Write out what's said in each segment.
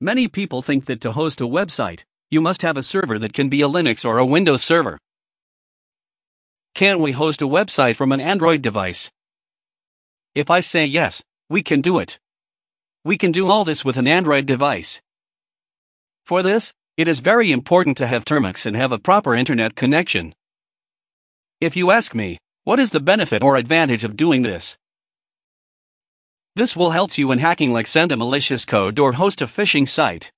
Many people think that to host a website, you must have a server that can be a Linux or a Windows server. Can we host a website from an Android device? If I say yes, we can do it. We can do all this with an Android device. For this, it is very important to have Termux and have a proper internet connection. If you ask me, what is the benefit or advantage of doing this? This will help you in hacking like send a malicious code or host a phishing site.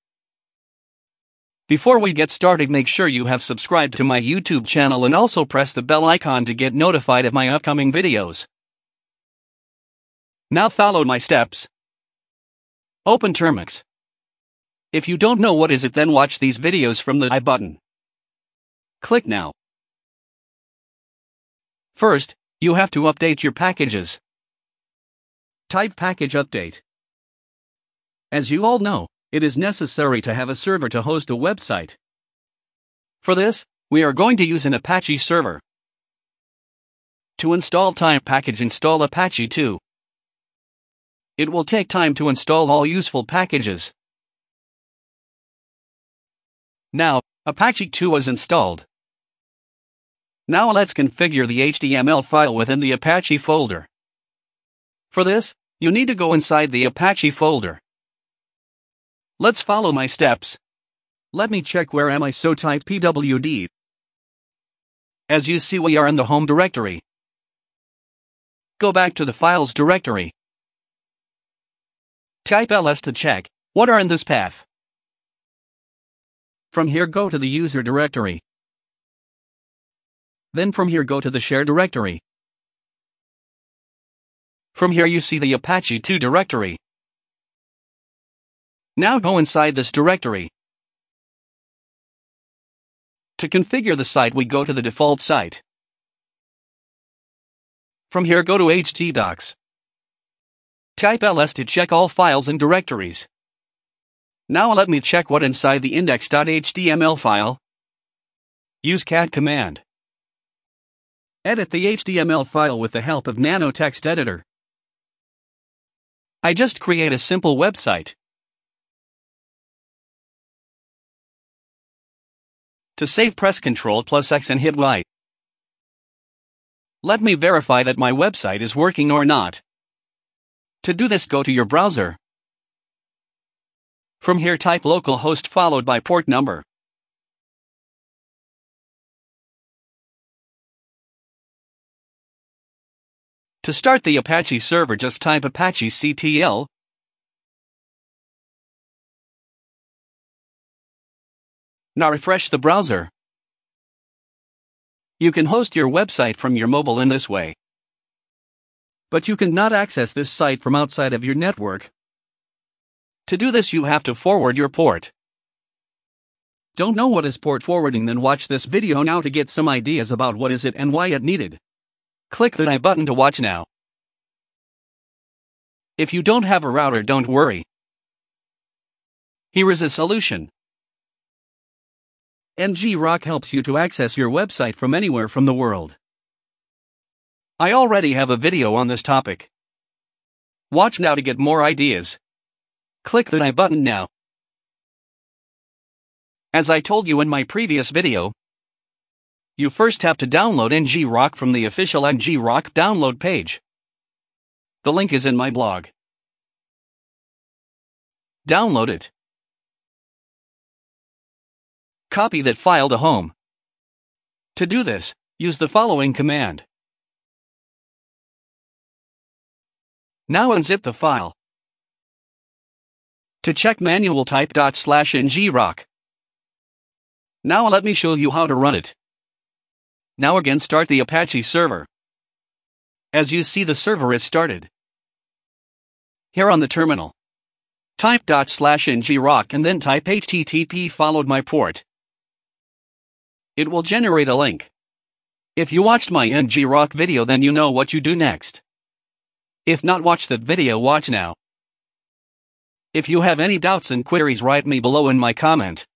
Before we get started, make sure you have subscribed to my YouTube channel and also press the bell icon to get notified of my upcoming videos. Now follow my steps. Open Termux. If you don't know what is it then watch these videos from the I button. Click now. First, you have to update your packages. Type package update. As you all know, it is necessary to have a server to host a website. For this, we are going to use an Apache server. To install type package install Apache 2. It will take time to install all useful packages. Now, Apache 2 is installed. Now let's configure the HTML file within the Apache folder. For this, you need to go inside the Apache folder. Let's follow my steps. Let me check where am I so type pwd. As you see we are in the home directory. Go back to the files directory. Type ls to check what are in this path. From here go to the user directory. Then from here go to the share directory. From here you see the Apache 2 directory. Now go inside this directory. To configure the site we go to the default site. From here go to htdocs. Type ls to check all files and directories. Now let me check what inside the index.html file. Use cat command. Edit the HTML file with the help of Nano Text Editor. I just create a simple website. To save press Ctrl plus X and hit Y. Let me verify that my website is working or not. To do this go to your browser. From here type localhost followed by port number. To start the Apache server just type apache ctl. Now refresh the browser. You can host your website from your mobile in this way. But you cannot access this site from outside of your network. To do this you have to forward your port. Don't know what is port forwarding then watch this video now to get some ideas about what is it and why it needed. Click the I button to watch now. If you don't have a router, don't worry. Here is a solution. ngrok helps you to access your website from anywhere from the world. I already have a video on this topic. Watch now to get more ideas. Click the I button now. As I told you in my previous video, you first have to download ngrok from the official ngrok download page. The link is in my blog. Download it. Copy that file to home. To do this, use the following command. Now unzip the file. To check manual type dot slash ngrok. Now let me show you how to run it. Now again start the Apache server. As you see the server is started. Here on the terminal. Type dot slash ngrok and then type http followed my port. It will generate a link. If you watched my ngrok video then you know what you do next. If not watch that video watch now. If you have any doubts and queries write me below in my comment.